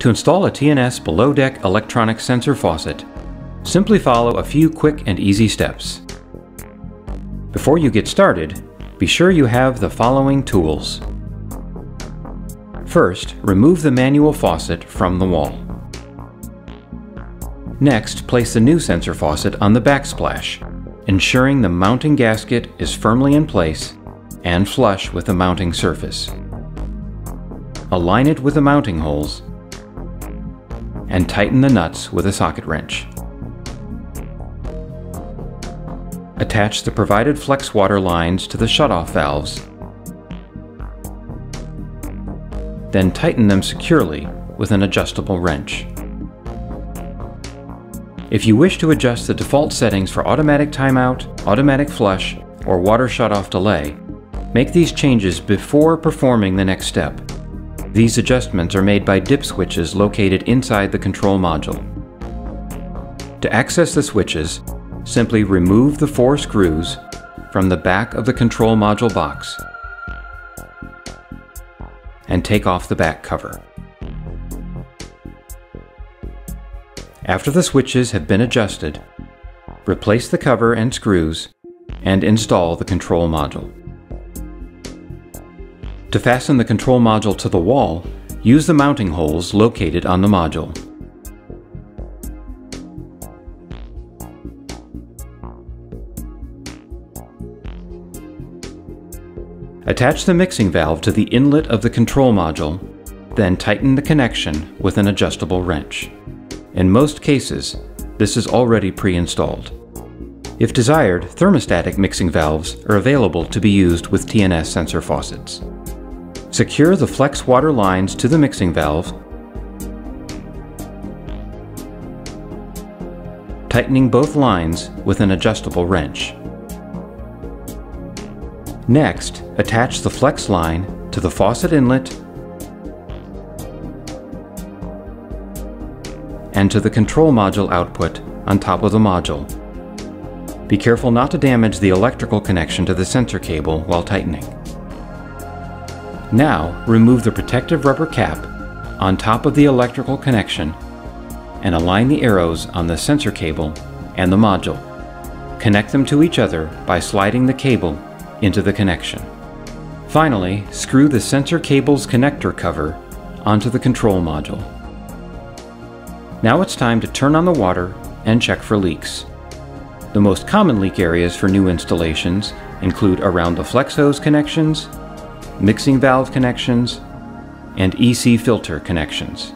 To install a T&S below deck electronic sensor faucet, simply follow a few quick and easy steps. Before you get started, be sure you have the following tools. First, remove the manual faucet from the wall. Next, place the new sensor faucet on the backsplash, ensuring the mounting gasket is firmly in place and flush with the mounting surface. Align it with the mounting holes and tighten the nuts with a socket wrench. Attach the provided flex water lines to the shutoff valves. Then tighten them securely with an adjustable wrench. If you wish to adjust the default settings for automatic timeout, automatic flush, or water shutoff delay, make these changes before performing the next step. These adjustments are made by dip switches located inside the control module. To access the switches, Simply remove the four screws from the back of the control module box and take off the back cover. After the switches have been adjusted, replace the cover and screws and install the control module. To fasten the control module to the wall, use the mounting holes located on the module. Attach the mixing valve to the inlet of the control module, then tighten the connection with an adjustable wrench. In most cases, this is already pre-installed. If desired, thermostatic mixing valves are available to be used with T&S sensor faucets. Secure the flex water lines to the mixing valve, tightening both lines with an adjustable wrench. Next, attach the flex line to the faucet inlet and to the control module output on top of the module. Be careful not to damage the electrical connection to the sensor cable while tightening. Now, remove the protective rubber cap on top of the electrical connection and align the arrows on the sensor cable and the module. Connect them to each other by sliding the cable into the connection. Finally, screw the sensor cable's connector cover onto the control module. Now it's time to turn on the water and check for leaks. The most common leak areas for new installations include around the flex hose connections, mixing valve connections, and EC filter connections.